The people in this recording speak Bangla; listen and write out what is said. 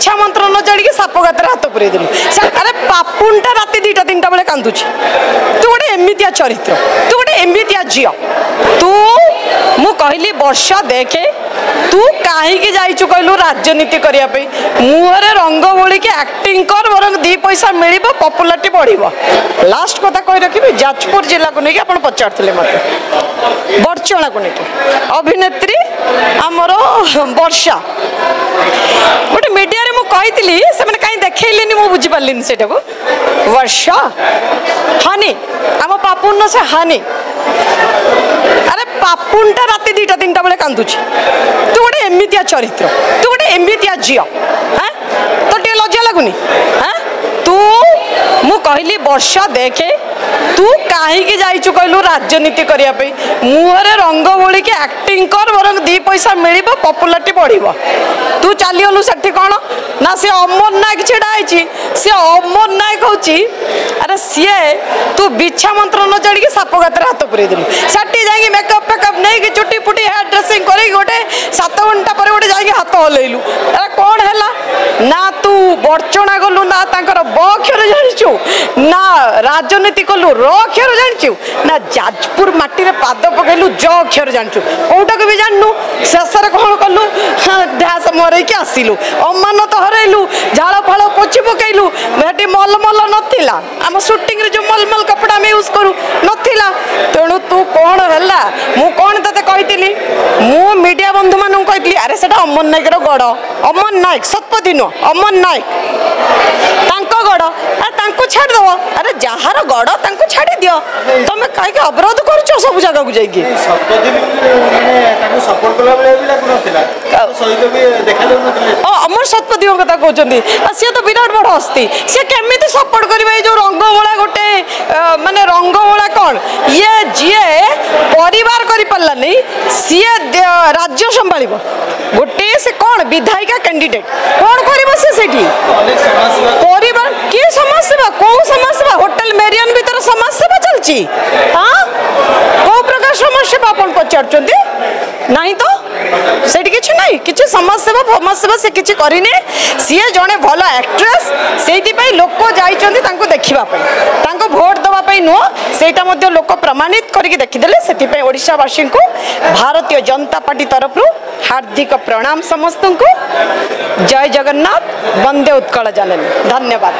ইচ্ছা মন্ত্রণ জাড়িকি সাপ গাতের হাত পুরাই দেলু আরে পাপুনটা রাতে দুইটা তিনটা বেড়ে কান্দুছি তু গোটে এমিতিয়া চরিত্র তু গোটে এমিতিয়া ঝিও তু মু কহিলি বর্ষা দেখে তু কাহিকি যাইছু কইলু রাজনীতি করিয়া পাই মুহরে রঙ্গ বোলিকি অ্যাক্টিং কর বরং দি পয়সা মিলিব পপুলারিটি বড়িব লাস্ট কথা কই রাখিবি যাজপুর কো নেকি আপন পচারুলে মতে কো নেকি অভিনেত্রী আমরো বর্ষা গোটে মিডিয়ার କହିଥିଲି ସେମାନେ କାହିଁ ଦେଖେଇଲେନି ମୁଁ ବୁଝିପାରିଲିନି ସେଇଟାକୁ ବର୍ଷ ହନି ଆମ ପାପୁନ ସେ ହାନି ଆରେ ପାପୁନଟା ରାତି ଦୁଇଟା ତିନିଟା ବେଳେ କାନ୍ଦୁଛି ତୁ ଗୋଟେ ଏମିତିଆ ଚରିତ୍ର ତୁ ଗୋଟେ ଏମିତିଆ ଝିଅ ହଁ ତୋ ଟିକେ ଲଜ୍ଜା ଲାଗୁନି ହଁ ତୁ ମୁଁ କହିଲି ବର୍ଷ ଦେଖେ ତୁ କାହିଁକି ଯାଇଛୁ କହିଲୁ ରାଜନୀତି କରିବା ପାଇଁ ମୁହଁରେ ରଙ୍ଗ ବୋଳିକି ଆକ୍ଟିଂ କର ବରଂ ଦୁଇ ପଇସା ମିଳିବ ପପୁଲାରିଟି ବଢ଼ିବ ତୁ ଚାଲିଗଲୁ ସେଠି କ'ଣ ନା ସେ ଅମର ନାୟକ ଛିଡ଼ା ହେଇଛି ସେ ଅମର ନାୟକ ହେଉଛି ଆରେ ସିଏ ତୁ ବିଛା ମନ୍ତ୍ର ନ ଜାଣିକି ସାପ ଗାତରେ ହାତ ପୁରେଇ ସେଠି ଯାଇକି ମେକଅପ୍ ଫେକଅପ୍ ନେଇକି ଚୁଟି ଫୁଟି ହେୟାର ଡ୍ରେସିଂ କରିକି ଗୋଟେ ସାତ ଘଣ୍ଟା ପରେ ଗୋଟେ ଯାଇକି ହାତ ହଲେଇଲୁ ଆରେ କ'ଣ ହେଲା ନା ତୁ ବର୍ଚ୍ଚଣା ଗଲୁ ନା ତାଙ୍କର ବକ୍ଷରେ ଜାଣିଛୁ রাজনীতি কলু র অক্ষর জাঁচু না যাজপুর মাটিরে পাদ পকাইলু জ অক্ষর জাঁচু কোটাকে বি জাঁনু শেষে কম কলু ঢ্যাস মরাইকি আসিলু অমানত হরাইলু ঝাল ফাল পোছি পকাইলু সেটি মলমল নথিলা আম সুটিংরে যে মলমল কপড়া আমি ইউজ করু নথিলা তেণু তু কোণ হেলা মু কোণ তোতে কইতিলি মু মিডিয়া বন্ধু মানুষ কইতিলি আরে সেটা অমর নায়কর গড় অমর নায়ক সত্যপতি নুহ অমর নায়ক ତାଙ୍କୁ ଛାଡ଼ିଦେବ ଆରେ ଯାହାର ଗଡ଼ ତାଙ୍କୁ ଛାଡ଼ିଦିଅ ତମେ କାହିଁକି ଅବରୋଧ କରୁଛ ସବୁ ଜାଗାକୁ ଯାଇକି ଅମର ଶତପଥୀଙ୍କ କଥା କହୁଛନ୍ତି ସିଏ ତ ବିରାଟ ବଡ଼ ଅସ୍ତି ସିଏ କେମିତି ସପୋର୍ଟ କରିବେ ଏଇ ଯେଉଁ ରଙ୍ଗବୋଳା ଗୋଟେ ମାନେ ରଙ୍ଗବୋଳା କ'ଣ ଇଏ ଯିଏ ପରିବାର କରିପାରିଲାନି ସିଏ ରାଜ୍ୟ ସମ୍ଭାଳିବ ଗୋଟିଏ ସେ କ'ଣ ବିଧାୟିକା କ୍ୟାଣ୍ଡିଡେଟ୍ କ'ଣ କରିବ ସେ ସେଠି ଅଛି ହଁ କେଉଁ ପ୍ରକାର ସମାଜସେବା ଆପଣ ପଚାରୁଛନ୍ତି ନାହିଁ ତ ସେଇଠି କିଛି ନାହିଁ କିଛି ସମାଜସେବା ସମାଜସେବା ସେ କିଛି କରିନି ସିଏ ଜଣେ ଭଲ ଆକ୍ଟ୍ରେସ୍ ସେଇଥିପାଇଁ ଲୋକ ଯାଇଛନ୍ତି ତାଙ୍କୁ ଦେଖିବା ପାଇଁ ତାଙ୍କୁ ଭୋଟ୍ ଦେବା ପାଇଁ ନୁହଁ ସେଇଟା ମଧ୍ୟ ଲୋକ ପ୍ରମାଣିତ କରିକି ଦେଖିଦେଲେ ସେଥିପାଇଁ ଓଡ଼ିଶାବାସୀଙ୍କୁ ଭାରତୀୟ ଜନତା ପାର୍ଟି ତରଫରୁ ହାର୍ଦ୍ଦିକ ପ୍ରଣାମ ସମସ୍ତଙ୍କୁ ଜୟ ଜଗନ୍ନାଥ ବନ୍ଦେ ଉତ୍କଳ ଜନନୀ ଧନ୍ୟବାଦ